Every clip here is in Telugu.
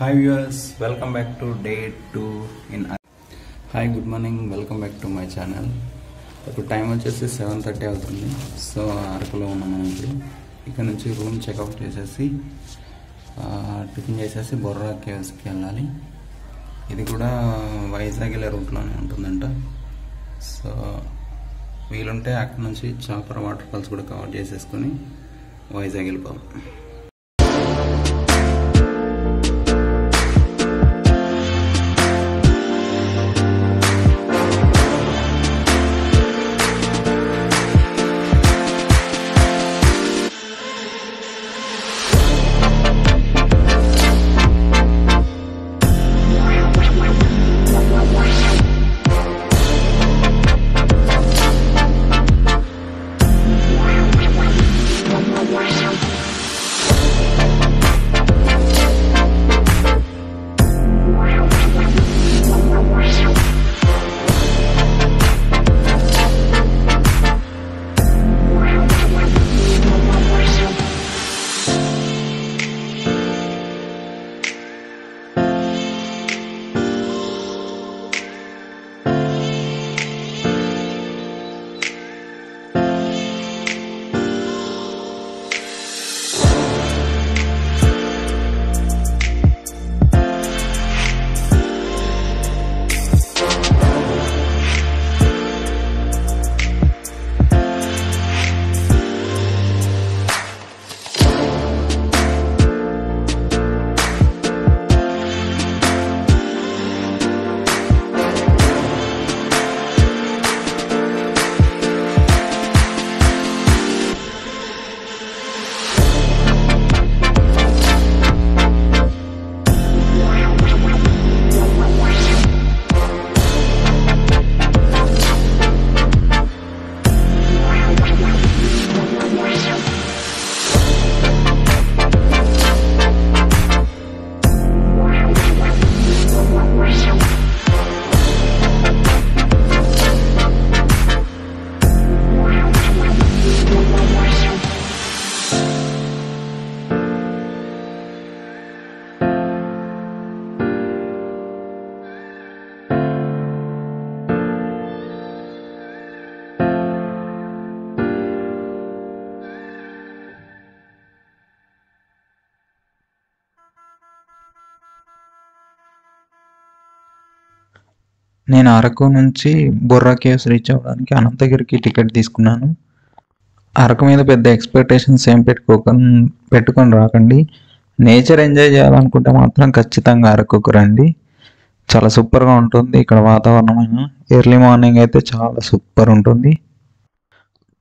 Hi viewers welcome back to day two in hi good morning welcome back to my channel ఇప్పుడు టైం వచ్చేసి సెవెన్ థర్టీ అవుతుంది. సో అరకులో ఉన్నాం మనం ఇప్పుడు ఇక్కడ నుంచి రూమ్ చెక్అవుట్ చేసేసి టిఫిన్ చేసేసి బొర్రా కేవ్స్కి వెళ్ళాలి. ఇది కూడా వైజాగ్ వెళ్ళే రూట్లోనే ఉంటుందంట. సో వీలుంటే అక్కడ నుంచి చాపర వాటర్ ఫాల్స్ కూడా కవర్ చేసేసుకొని వైజాగ్ వెళ్ళిపోవాలి నేను అరకు నుంచి బొర్రా కేవ్స్ రీచ్ అవ్వడానికి అనంతగిరికి టికెట్ తీసుకున్నాను. అరకు మీద పెద్ద ఎక్స్పెక్టేషన్స్ ఏం పెట్టుకోక పెట్టుకొని రాకండి. నేచర్ ఎంజాయ్ చేయాలనుకుంటే మాత్రం ఖచ్చితంగా అరకుకు రండి. చాలా సూపర్గా ఉంటుంది ఇక్కడ వాతావరణం ఎర్లీ మార్నింగ్ అయితే చాలా సూపర్ ఉంటుంది.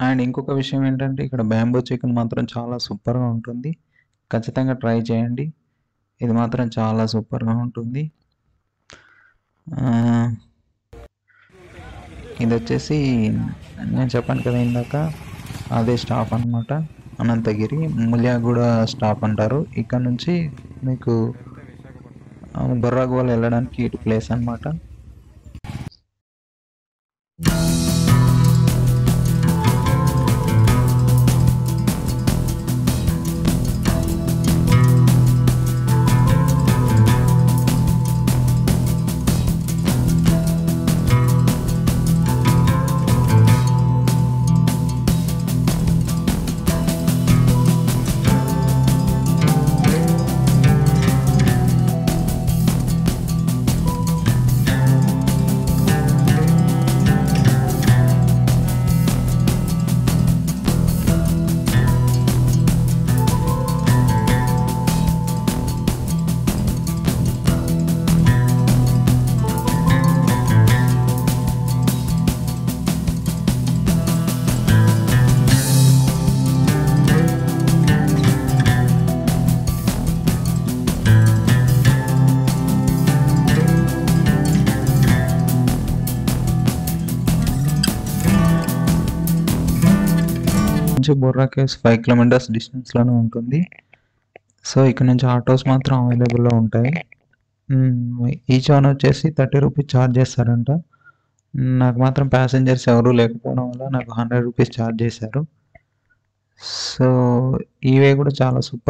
అండ్ ఇంకొక విషయం ఏంటంటే ఇక్కడ బ్యాంబో చికెన్ మాత్రం చాలా సూపర్గా ఉంటుంది. ఖచ్చితంగా ట్రై చేయండి. ఇది మాత్రం చాలా సూపర్గా ఉంటుంది. ఇది వచ్చేసి నేను చెప్పాను కదా ఇందాక అదే స్టాప్ అనమాట అనంతగిరి ములియాగూడ స్టాప్ అంటారు. ఇక్కడ నుంచి మీకు ఆ, వెళ్ళడానికి ఇటు ప్లేస్ అనమాట నుంచి బొర్రా కేవ్స్ ఫైవ్ కిలోమీటర్స్ డిస్టెన్స్లోనే ఉంటుంది. సో ఇక్కడ నుంచి ఆటోస్ మాత్రం అవైలబుల్లో ఉంటాయి. Hmm, ఈచ్ వన్ వచ్చేసి థర్టీ రూపీస్ ఛార్జ్ చేస్తారంట. Hmm, నాకు మాత్రం ప్యాసింజర్స్ ఎవరూ లేకపోవడం వల్ల నాకు హండ్రెడ్ రూపీస్ ఛార్జ్ చేశారు. సో ఈ వే కూడా చాలా సూపర్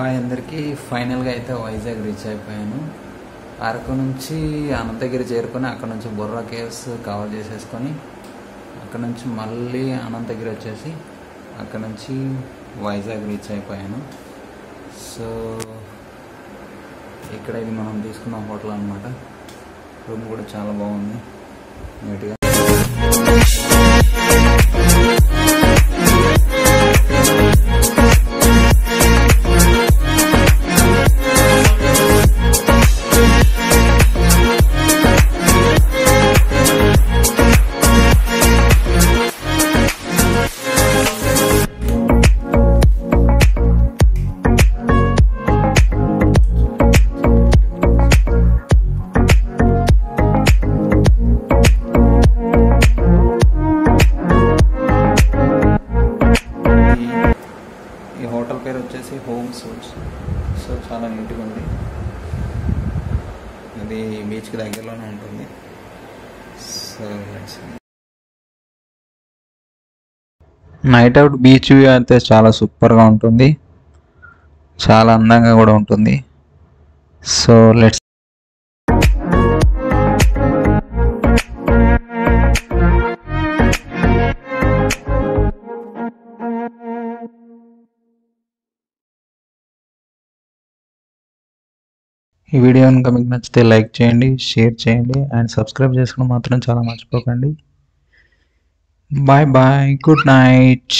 హాయ్ అందరికీ. ఫైనల్గా అయితే వైజాగ్ రీచ్ అయిపోయాను. అరకు నుంచి అనంతగిరి చేరుకొని అక్కడ నుంచి బొర్రా కేవ్స్ కవర్ చేసేసుకొని అక్కడ నుంచి మళ్ళీ అనంతగిరి వచ్చేసి అక్కడ నుంచి వైజాగ్ రీచ్ అయిపోయాను. సో ఇక్కడ ఇది మనం తీసుకున్న హోటల్ అనమాట రూమ్ కూడా చాలా బాగుంది. నీట్గా బీచ్కి దగ్గరలోనే ఉంటుంది. So night out beach view అయితే చాలా సూపర్గా ఉంటుంది. చాలా అందంగా కూడా ఉంటుంది. సో లెట్స్ ఈ వీడియో కనుక మీకు నచ్చితే లైక్ చేయండి షేర్ చేయండి అండ్ సబ్స్క్రైబ్ చేసుకోవడం మాత్రం చాలా మర్చిపోకండి. Bye bye good night.